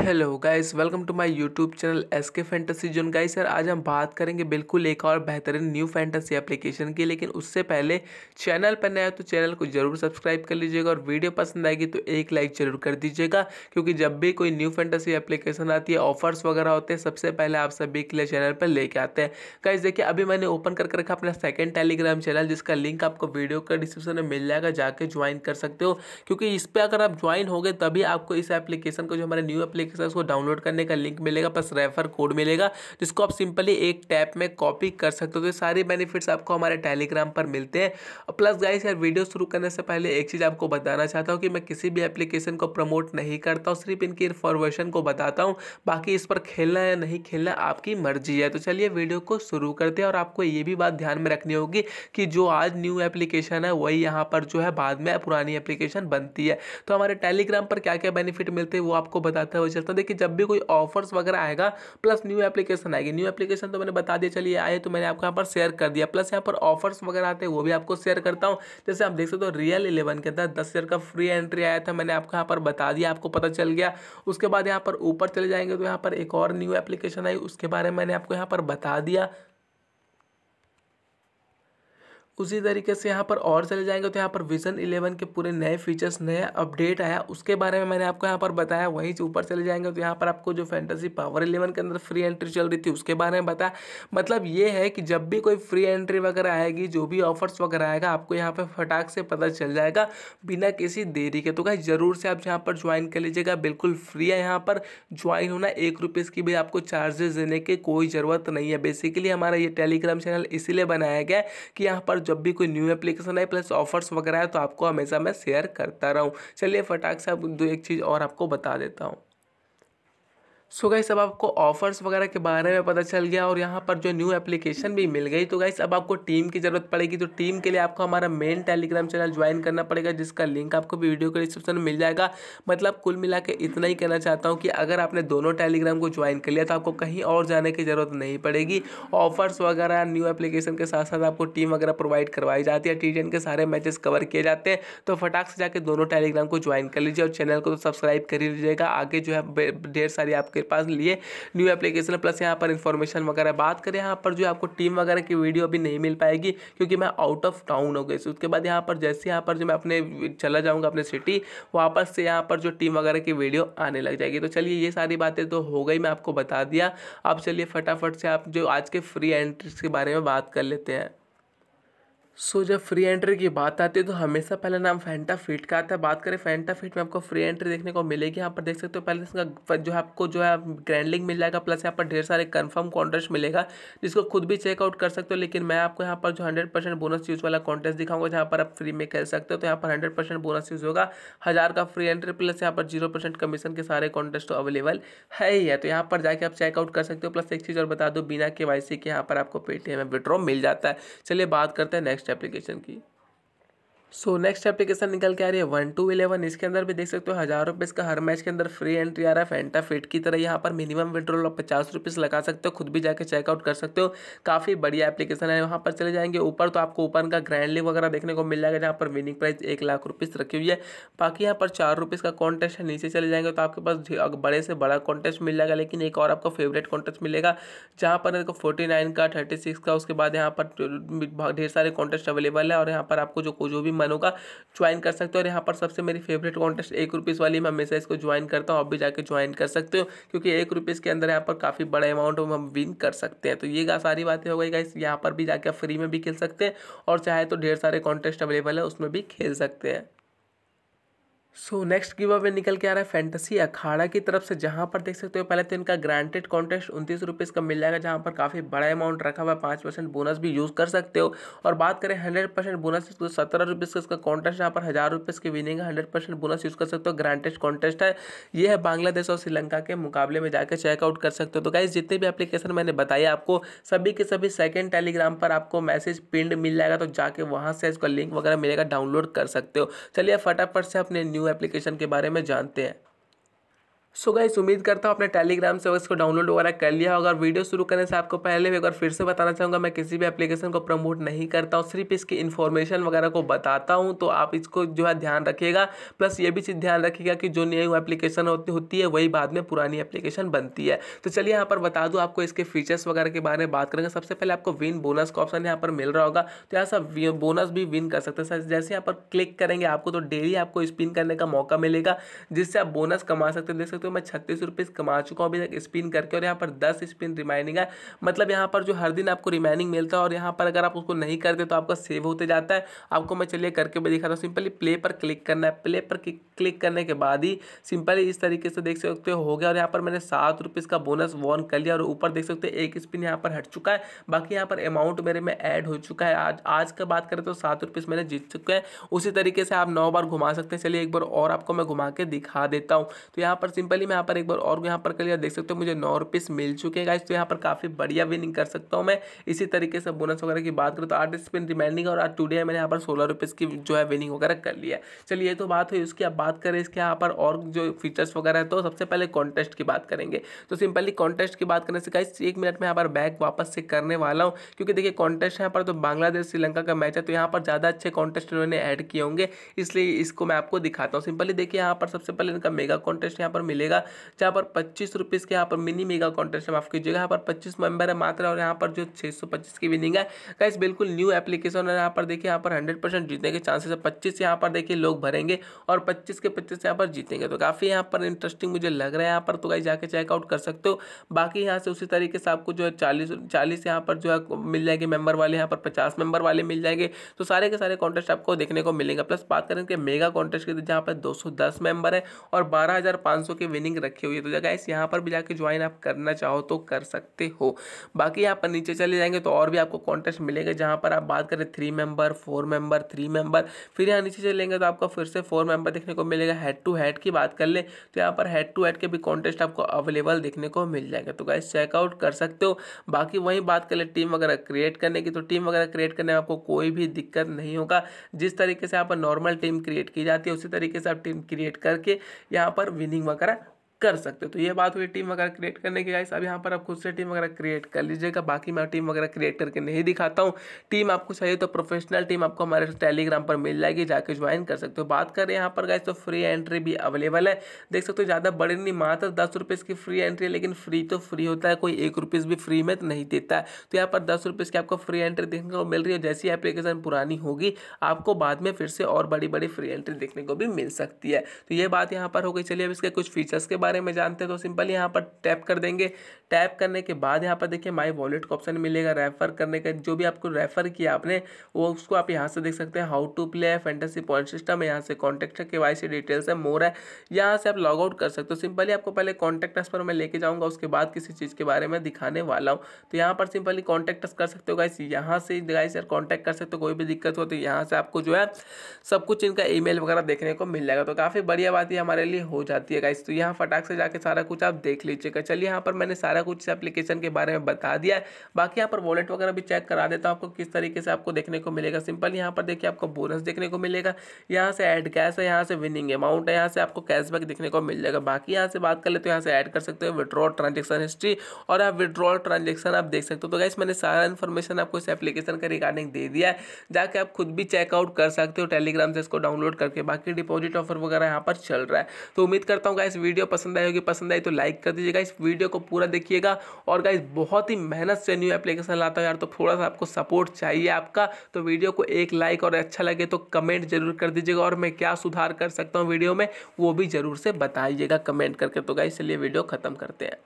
Hello guys welcome to my YouTube channel S K fantasy zone guys sir आज हम बात करेंगे बिल्कुल एक और बेहतरीन न्यू फैंटेसी एप्लीकेशन की, लेकिन उससे पहले चैनल पर नया तो चैनल को ज़रूर सब्सक्राइब कर लीजिएगा और वीडियो पसंद आएगी तो एक लाइक ज़रूर कर दीजिएगा, क्योंकि जब भी कोई न्यू फैंटेसी एप्लीकेशन आती है ऑफर्स वगैरह होते हैं, सबसे पहले आप सभी के लिए चैनल पर लेके आते हैं। गाइस देखिए, अभी मैंने ओपन करके रखा अपना सेकेंड टेलीग्राम चैनल जिसका लिंक आपको वीडियो का डिस्क्रिप्शन में मिल जाएगा, जाके ज्वाइन कर सकते हो। क्योंकि इस पर अगर आप ज्वाइन हो तभी आपको इस एप्लीकेशन को जो हमारे न्यू एप्लीकेशन एप्लीकेशन उसको डाउनलोड करने का लिंक मिलेगा प्लस रेफर कोड मिलेगा, जिसको आप सिंपली एक टैप में कॉपी कर सकते हो। तो सारे बेनिफिट्स आपको हमारे टेलीग्राम पर मिलते हैं। और प्लस गाइस यार वीडियो शुरू करने से पहले एक चीज़ आपको बताना चाहता हूँ कि मैं किसी भी एप्लीकेशन को प्रमोट नहीं करता हूँ, सिर्फ़ इनकी इन्फॉर्मेशन को बताता हूँ। बाकी इस पर खेलना या नहीं खेलना, आपकी मर्ज़ी है। तो चलिए वीडियो को शुरू करते हैं और आपको ये भी बात ध्यान में रखनी होगी कि जो आज न्यू एप्लीकेशन है, वही यहाँ पर जो है बाद में पुरानी एप्लीकेशन बनती है। तो हमारे टेलीग्राम पर क्या क्या बेनिफिट मिलते हैं, वो आपको बताते हुए चलता हूँ देखिए जब भी कोई ऑफर्स वगैरह आएगा प्लस न्यू एप्लीकेशन आएगी। न्यू एप्लीकेशन तो मैंने बता दिया, चलिए आए तो मैंने आपको यहाँ पर शेयर कर दिया। प्लस यहाँ पर ऑफर्स वगैरह आते हैं, वो भी आपको शेयर करता हूँ। जैसे आप देख सकते हो रियल इलेवन के अंदर दस का फ्री एंट्री आया था, मैंने आपको यहाँ पर बता दिया, आपको पता चल गया। उसके बाद यहाँ पर ऊपर चले जाएँगे तो यहाँ पर एक और न्यू एप्लीकेशन आई, उसके बारे में मैंने आपको यहाँ पर बता दिया। उसी तरीके से यहाँ पर और चले जाएँगे। तो यहाँ पर विजन इलेवन के पूरे नए फीचर्स नया अपडेट आया। उसके बारे में मैंने आपको यहाँ पर बताया। वहीं से ऊपर चले जाएँगे। तो यहाँ पर आपको जो फैंटेसी पावर इलेवन के अंदर फ्री एंट्री चल रही थी, उसके बारे में बताया। मतलब ये है कि जब भी कोई फ्री एंट्री वगैरह आएगी, जो भी ऑफर्स वगैरह आएगा, आपको यहाँ पर फटाक से पता चल जाएगा बिना किसी देरी के। तो कहीं ज़रूर से आप यहाँ पर ज्वाइन कर लीजिएगा। बिल्कुल फ्री है यहाँ पर। ज्वाइन होना एक की भी आपको चार्जेस देने की कोई ज़रूरत नहीं है। बेसिकली हमारा ये टेलीग्राम चैनल इसीलिए बनाया गया कि यहाँ पर जब भी कोई न्यू एप्लीकेशन आए प्लस ऑफर्स वगैरह है तो आपको हमेशा मैं शेयर करता रहूँ। चलिए फटाक से आप दो एक चीज़ और आपको बता देता हूँ। सो गाइस अब आपको ऑफर्स वगैरह के बारे में पता चल गया और यहाँ पर जो न्यू एप्लीकेशन भी मिल गई। तो गाइस अब आपको टीम की ज़रूरत पड़ेगी। तो टीम के लिए आपको हमारा मेन टेलीग्राम चैनल ज्वाइन करना पड़ेगा, जिसका लिंक आपको वीडियो के डिस्क्रिप्शन में मिल जाएगा। मतलब कुल मिला के इतना ही कहना चाहता हूँ कि अगर आपने दोनों टेलीग्राम को ज्वाइन कर लिया तो आपको कहीं और जाने की ज़रूरत नहीं पड़ेगी। ऑफर्स वगैरह न्यू एप्लीकेशन के साथ साथ आपको टीम वगैरह प्रोवाइड करवाई जाती है। टी के सारे मैचेस कवर किए जाते हैं। तो फटाक से जाकर दोनों टेलीग्राम को ज्वाइन कर लीजिए और चैनल को तो सब्सक्राइब कर लीजिएगा। आगे जो है ढेर सारी आपके पास लिए न्यू एप्लीकेशन प्लस यहाँ पर इन्फॉर्मेशन वगैरह बात करें, यहाँ पर जो आपको टीम वगैरह की वीडियो अभी नहीं मिल पाएगी, क्योंकि मैं आउट ऑफ़ टाउन हो गई उसके बाद यहाँ पर जैसे यहाँ पर जो मैं अपने चला जाऊँगा अपने सिटी वापस से यहाँ पर जो टीम वगैरह की वीडियो आने लग जाएगी। तो चलिए, ये सारी बातें तो हो गई, मैं आपको बता दिया। अब चलिए फटाफट से आप जो आज के फ्री एंट्रीज के बारे में बात कर लेते हैं। सो so, जब फ्री एंट्री की बात आती है तो हमेशा पहले नाम फैंटा फिट का आता है। बात करें फैंटा फिट में आपको फ्री एंट्री देखने को मिलेगी। यहाँ पर देख सकते हो पहले इसका जो है आपको जो है ग्रैंडलिंग मिल जाएगा प्लस यहाँ पर ढेर सारे कंफर्म कॉन्टेस्ट मिलेगा जिसको खुद भी चेकआउट कर सकते हो। लेकिन मैं आपको यहाँ पर जो हंड्रेड परसेंट बोनस यूज़ वाला कॉन्टेस्ट दिखाऊँगा जहाँ पर आप फ्री में खेल सकते हो तो यहाँ पर हंड्रेड परसेंट बोनस यूज़ होगा। हज़ार का फ्री एंट्री प्लस यहाँ पर ज़ीरो परसेंट कमीशन के सारे कॉन्टेस्ट अवेलेबल है ही है। तो यहाँ पर जाके आप चेकआउट कर सकते हो। प्लस एक चीज़ और बता दो बिना के वाई सी के यहाँ पर आपको पेटीएम में विड्रॉ मिल जाता है। चलिए बात करते हैं नेक्स्ट एप्लीकेशन की। सो नेक्स्ट एप्लीकेशन निकल के आ रही है वन टू इलेवन इसके अंदर भी देख सकते हो हज़ार रुपये इसका हर मैच के अंदर फ्री एंट्री आ रहा है। फैंटा फिट की तरह यहाँ पर मिनिमम विड्रॉल आप पचास रुपीज़ लगा सकते हो। खुद भी जाके चेकआउट कर सकते हो। काफ़ी बढ़िया एप्लीकेशन है। वहाँ पर चले जाएँगे। ऊपर तो आपको ऊपर का ग्रैंड लीग वगैरह देखने को मिल जाएगा, जहाँ पर विनिंग प्राइस एक लाख रुपीज़ रखी हुई है। बाकी यहाँ पर चार रुपीज़ का कॉन्टेस्ट है। नीचे चले जाएँगे तो आपके पास बड़े से बड़ा कॉन्टेस्ट मिल जाएगा। लेकिन एक और आपको फेवरेट कॉन्टेस्ट मिलेगा, जहाँ पर फोर्टी नाइन का थर्टी का, उसके बाद यहाँ पर ढेर सारे कॉन्टेस्ट अवेलेबल है। और यहाँ पर आपको जो जो भी मन होगा ज्वाइन कर सकते हो और यहाँ पर सबसे मेरी फेवरेट कॉन्टेस्ट एक रुपीज़ वाली मैं हमेशा इसको ज्वाइन करता हूँ, आप भी जाके ज्वाइन कर सकते हो, क्योंकि एक रुपीज़ के अंदर यहाँ पर काफ़ी बड़े अमाउंट हम विन कर सकते हैं। तो ये सारी बातें हो गई गाइस यहाँ पर भी जाके फ्री में भी खेल सकते हैं और चाहे तो ढेर सारे कॉन्टेस्ट अवेलेबल है, उसमें भी खेल सकते हैं। सो नेक्स्ट गिव अवे निकल के आ रहा है फैंटेसी अखाड़ा की तरफ़ से। जहाँ पर देख सकते हो, पहले तो इनका ग्रांटेड कॉन्टेस्ट उनतीस रुपीज़ का मिल जाएगा, जहाँ पर काफ़ी बड़ा अमाउंट रखा हुआ है। पाँच परसेंट बोनस भी यूज़ कर सकते हो। और बात करें हंड्रेड परसेंट बोनस तो सत्रह रुपीज़ का इसका कॉन्टेस्ट जहाँ पर हज़ार रुपीज़ की winning hundred percent bonus use कर सकते हो। ग्रांटेड कॉन्टेस्ट है। ये है बांग्लादेश और श्रीलंका के मुकाबले में जाकर चेकआउट कर सकते हो। तो गाइज़ जितने भी एप्लीकेशन मैंने बताया आपको, सभी के सभी सेकेंड टेलीग्राम पर आपको मैसेज पिंड मिल जाएगा। तो जाके वहाँ से इसका लिंक वगैरह मिलेगा डाउनलोड कर सकते हो। चलिए फटाफट से अपने न्यू एप्लीकेशन के बारे में जानते हैं। सो गाइस उम्मीद करता हूँ अपने टेलीग्राम से उसको डाउनलोड वगैरह कर लिया होगा और वीडियो शुरू करने से आपको पहले भी एक बार फिर से बताना चाहूँगा, मैं किसी भी एप्लीकेशन को प्रमोट नहीं करता हूँ, सिर्फ़ इसकी इन्फॉर्मेशन वगैरह को बताता हूँ तो आप इसको जो है ध्यान रखिएगा प्लस ये भी चीज़ ध्यान रखिएगा कि जो नई एप्लीकेशन होती है, वही बाद में पुरानी एप्लीकेशन बनती है। तो चलिए यहाँ पर बता दूँ आपको इसके फीचर्स वगैरह के बारे में बात करेंगे। सबसे पहले आपको विन बोनस का ऑप्शन यहाँ पर मिल रहा होगा तो यहाँ सब बोनस भी विन कर सकते हैं। जैसे यहाँ पर क्लिक करेंगे आपको तो डेली आपको स्पिन करने का मौका मिलेगा, जिससे आप बोनस कमा सकते हैं। हो मैं छत्तीस रुपये कमा चुका हूँ अभी तक स्पिन करके और यहाँ पर दस स्पिन रिमाइनिंग है। मतलब यहाँ पर जो हर दिन आपको रिमाइनिंग मिलता है और यहाँ पर अगर आप उसको नहीं करते तो आपका सेव होते जाता है। आपको मैं चलिए करके भी दिखाता हूँ। सिंपली प्ले पर क्लिक करना है। प्ले पर क्लिक करने के बाद ही सिंपली इस तरीके से देख सकते हो गया। और यहाँ पर मैंने सात रुपीज़ का बोनस वॉन कर लिया और ऊपर देख सकते हो, एक स्पिन यहाँ पर हट चुका है। बाकी यहाँ पर अमाउंट मेरे में ऐड हो चुका है। आज आज का बात करें तो सात रुपीज़ मैंने जीत चुका है। उसी तरीके से आप नौ बार घुमा सकते हैं। चलिए एक बार और आपको मैं घुमा के दिखा देता हूँ। तो यहाँ पर सिंपली मैं यहाँ पर एक बार और यहाँ पर कर लिया देख सकते हो मुझे नौ रुपीस मिल चुके हैं गाइस तो यहाँ पर काफ़ी बढ़िया विनिंग कर सकता हूँ मैं इसी तरीके से बोनस वगैरह की बात करूँ तो आठ स्पिन रिमाइंडिंग और आज टूडे मैंने यहाँ पर सोलह रुपीज़ की जो है विनिंग वगैरह कर लिया चलिए तो बात हुई उसकी अब बात करें इसके यहाँ पर और जो फीचर्स वगैरह है तो सबसे पहले कॉन्टेस्ट की बात करेंगे तो सिंपली कॉन्टेस्ट की बात करने से गाइस एक मिनट में यहाँ पर बैक वापस से करने वाला हूँ क्योंकि देखिए कॉन्टेस्ट यहाँ पर तो बांग्लादेश श्रीलंका का मैच है तो यहाँ पर ज़्यादा अच्छे कॉन्टेस्ट इन्होंने ऐड किए होंगे इसलिए इसको मैं आपको दिखाता हूँ सिंपली देखिए यहाँ पर सबसे पहले इनका मेगा कॉन्टेस्ट यहाँ पर मिलेगा, जहाँ पर पच्चीस रुपीज़ के यहाँ पर मिनी मेगा कॉन्टेस्ट माफ़ कीजिएगा, यहाँ पर पच्चीस मेंबर है मात्र और यहाँ पर जो छः सौ पच्चीस की विनिंग है। गाइस बिल्कुल न्यू एप्लीकेशन है यहाँ पर, देखिए यहाँ पर हंड्रेड परसेंट जीतने के चांसेस है। पच्चीस यहाँ पर देखिए लोग भरेंगे और पच्चीस के पच्चीस यहाँ पर जीतेंगे। तो काफ़ी यहाँ पर इंटरेस्टिंग मुझे लग रहा है यहाँ पर तो गाइस जाके चेकआउट कर सकते हो। बाकी यहाँ से उसी तरीके से आपको जो है चालीस चालीस यहाँ पर जो है मिल जाएँगे मेंबर वाले, यहाँ पर पचास मेंबर वाले मिल जाएँगे। तो सारे के सारे कॉन्टेस्ट आपको देखने को मिलेंगे। प्लस बात करें कि मेगा कॉन्टेस्ट की, जहाँ पर दो सौ मेंबर है और बारह हज़ार पाँच सौ की विनिंग रखी हुई है। तो जगह यहाँ पर भी जाके ज्वाइन आप करना चाहो तो कर सकते हो। बाकी यहाँ पर नीचे चले जाएँगे तो और भी आपको कॉन्टेस्ट मिलेगा, जहाँ पर आप बात करें three member four member three member फिर यहाँ नीचे चलेंगे तो आपको फिर से फोर मेंबर देखने को मिलेगा। हेड टू हेड की बात कर ले तो यहाँ पर हेड टू हेड के भी कॉन्टेस्ट आपको अवेलेबल देखने को मिल जाएगा। तो गाइस चेकआउट कर सकते हो। बाकी वही बात कर ले टीम वगैरह क्रिएट करने की। तो टीम वगैरह क्रिएट करने में आपको कोई भी दिक्कत नहीं होगा। जिस तरीके से आप नॉर्मल टीम क्रिएट की जाती है, उसी तरीके से आप टीम क्रिएट करके यहाँ पर विनिंग वगैरह कर सकते हो। तो ये बात हुई टीम वगैरह क्रिएट करने की गाइस अब यहाँ पर आप खुद से टीम वगैरह क्रिएट कर लीजिएगा। बाकी मैं टीम वगैरह क्रिएट करके नहीं दिखाता हूँ। टीम आपको चाहिए तो प्रोफेशनल टीम आपको हमारे टेलीग्राम पर मिल जाएगी, जाके ज्वाइन कर सकते हो। बात करें यहाँ पर गाइस तो फ्री एंट्री भी अवेलेबल है। देख सकते हो, ज़्यादा बड़े नहीं, मात्र दस रुपये की फ्री एंट्री है, लेकिन फ्री तो फ्री होता है। कोई एक रुपीज़ भी फ्री में तो नहीं देता है। तो यहाँ पर दस रुपये की आपको फ्री एंट्री देखने को मिल रही है जैसी एप्लीकेशन पुरानी होगी, आपको बाद में फिर से और बड़ी बड़ी फ्री एंट्री देखने को भी मिल सकती है। तो ये बात यहाँ पर हो गई। चलिए, अब इसके कुछ फीचर्स के बारे में जानते हैं तो सिंपली यहाँ पर टैप कर देंगे। टैप करने के बाद यहाँ पर देखिए माई वॉलेट का ऑप्शन मिलेगा। रेफर करने का, जो भी आपको रेफर किया आपने, वो उसको आप यहाँ से देख सकते हैं। How to play fantasy point system यहाँ से कॉन्टैक्ट है, के वाई डिटेल्स है मोर है, यहाँ से आप लॉग आउट कर सकते हो। सिंपली आपको पहले कॉन्टैक्ट पर मैं लेके जाऊँगा, उसके बाद किसी चीज़ के बारे में दिखाने वाला हूँ। तो यहाँ पर सिंपली कॉन्टैक्ट कर सकते हो गाइस यहाँ से गाइस यार कॉन्टैक्ट कर सकते हो, कोई भी दिक्कत हो तो यहाँ से आपको जो है, सब कुछ इनका ईमेल वगैरह देखने को मिल जाएगा। तो काफ़ी बढ़िया बात ये हमारे लिए हो जाती है गाइस तो यहाँ फटाक से जाके सारा कुछ आप देख लीजिएगा। चलिए, यहाँ पर मैंने सारा कुछ एप्लीकेशन के बारे में बता दिया है। बाकी यहाँ पर वॉलेट वगैरह भी चेक करा देता हूँ आपको किस तरीके से आपको देखने को मिलेगा। सिंपल यहाँ पर देखिए आपको बोनस देखने को मिलेगा। यहाँ से ऐड कैश है, यहाँ से विनिंग अमाउंट है, यहाँ से आपको कैशबैक देखने को मिल जाएगा। बाकी यहाँ से बात कर ले तो यहाँ से ऐड कर सकते हो विड्रॉल ट्रांजेक्शन हिस्ट्री और आप विड्रॉल ट्रांजेक्शन आप देख सकते हो। तो गैस मैंने सारा इन्फॉर्मेशन आपको इस एप्लीकेशन का रिगार्डिंग दे दिया है। जाके आप खुद भी चेकआउट कर सकते हो टेलीग्राम से इसको डाउनलोड करके। बाकी डिपॉजिट ऑफ़र वगैरह यहाँ पर चल रहा है। तो उम्मीद करता हूँ गाइस वीडियो पसंद आई होगी पसंद आई तो लाइक कर दीजिएगा। इस वीडियो को पूरा देखिएगा। और गाइस बहुत ही मेहनत से न्यू एप्लीकेशन लाता हूँ यार तो थोड़ा सा आपको सपोर्ट चाहिए आपका। तो वीडियो को एक लाइक और अच्छा लगे तो कमेंट ज़रूर कर दीजिएगा। और मैं क्या सुधार कर सकता हूँ वीडियो में, वो भी ज़रूर से बताइएगा कमेंट करके। तो गाइस चलिए वीडियो खत्म करते हैं।